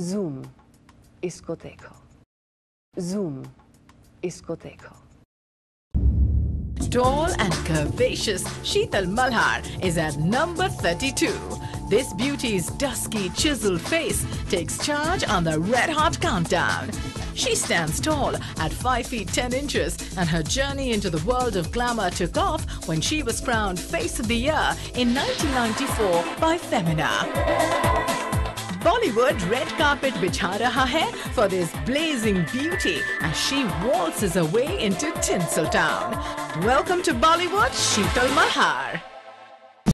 Zoom, iskoteko. Zoom, iskoteko. Tall and curvaceous, Sheetal Malhar is at number 32. This beauty's dusky, chiseled face takes charge on the Red Hot Countdown. She stands tall at 5 feet 10 inches, and her journey into the world of glamour took off when she was crowned Face of the Year in 1994 by Femina. Bollywood red carpet bichha raha hai for this blazing beauty as she waltzes away into Tinseltown. Welcome to Bollywood, Sheetal Malhar.